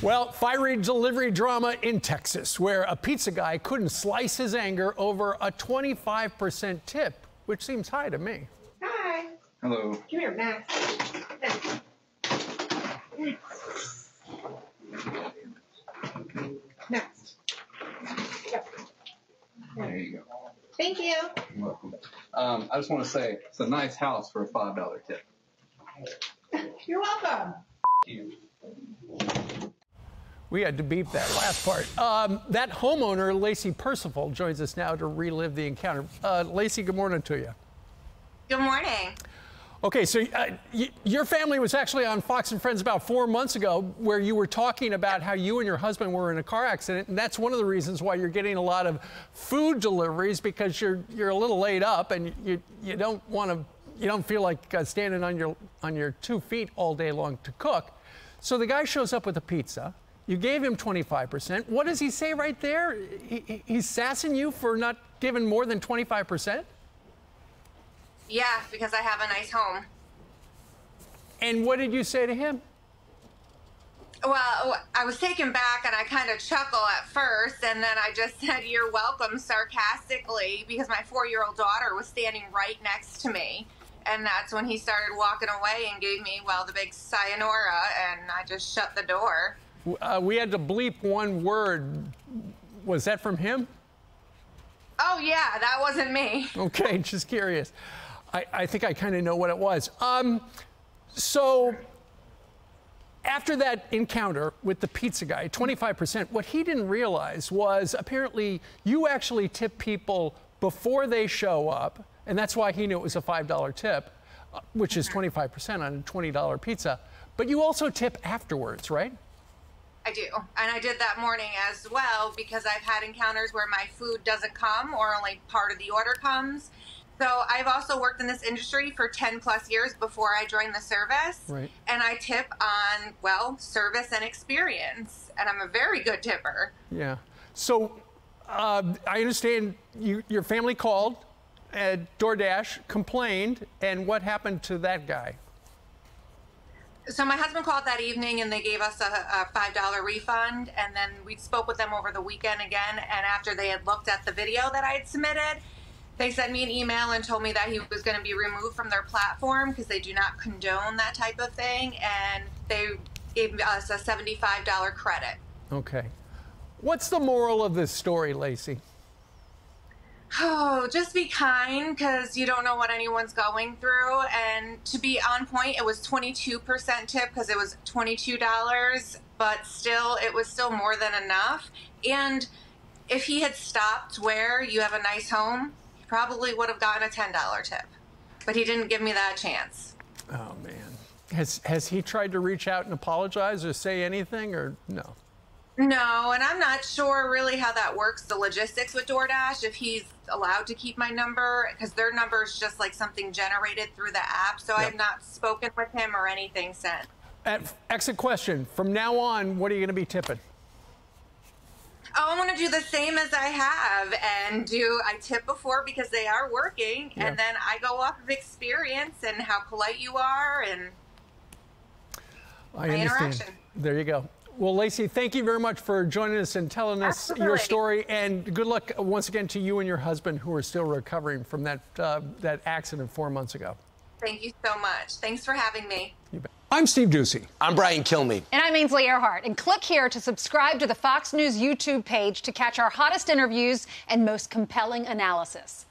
Well, fiery delivery drama in Texas, where a pizza guy couldn't slice his anger over a 25% tip, which seems high to me. Hi. Hello. Come here, Max. Next. There you go. Thank you. You're welcome. Um, I just want to say it's a nice house for a five dollar tip. You're welcome. You. We had to beep that last part. Um, that homeowner, Lacey Purciful, joins us now to relive the encounter. Uh, Lacey, good morning to you. Good morning. Okay, so uh, y- your family was actually on Fox and Friends about four months ago, where you were talking about how you and your husband were in a car accident, and that's one of the reasons why you're getting a lot of food deliveries because you're you're a little laid up and you you don't want to you don't feel like uh, standing on your on your two feet all day long to cook. So the guy shows up with a pizza. You gave him 25%. What does he say right there? He, he- he's sassing you for not giving more than 25%? Yeah, because I have a nice home. And what did you say to him? Well, I was taken back and I kind of chuckle at first, and then I just said, You're welcome sarcastically because my four year old daughter was standing right next to me. And that's when he started walking away and gave me, well, the big sayonara, and I just shut the door. Uh, we had to bleep one word. Was that from him? Oh, yeah, that wasn't me. Okay, just curious. I, I think I kind of know what it was. Um, so, after that encounter with the pizza guy, 25%, what he didn't realize was apparently you actually tip people before they show up, and that's why he knew it was a $5 tip, uh, which is 25% on a $20 pizza. But you also tip afterwards, right? I do. And I did that morning as well because I've had encounters where my food doesn't come or only part of the order comes. So I've also worked in this industry for 10 plus years before I joined the service. Right. And I tip on, well, service and experience. And I'm a very good tipper. Yeah. So uh, I understand you, your family called, uh, DoorDash complained, and what happened to that guy? So my husband called that evening and they gave us a, a $5 refund. And then we spoke with them over the weekend again. And after they had looked at the video that I had submitted, they sent me an email and told me that he was going to be removed from their platform because they do not condone that type of thing. And they gave us a $75 credit. Okay. What's the moral of this story, Lacey? Oh, just be kind because you don't know what anyone's going through. And to be on point, it was 22% tip because it was $22, but still, it was still more than enough. And if he had stopped where you have a nice home, he probably would have gotten a $10 tip. But he didn't give me that chance. Oh, man. Has, has he tried to reach out and apologize or say anything, or no? No, and I'm not sure really how that works, the logistics with DoorDash, if he's allowed to keep my number, because their number is just like something generated through the app. So I've not spoken with him or anything since. At, exit question. From now on, what are you going to be tipping? Oh, I want to do the same as I have and do, I tip before because they are working, Yeah. and then I go off of experience and how polite you are and I My understand. interaction. There you go. Well, Lacey, thank you very much for joining us and telling us your story. And good luck once again to you and your husband who are still recovering from that, uh, that accident four months ago. thank you so much. Thanks for having me. You bet. I'm Steve Doocy. I'm Brian Kilmeade. And I'm Ainsley Earhardt. And click here to subscribe to the Fox News YouTube page to catch our hottest interviews and most compelling analysis.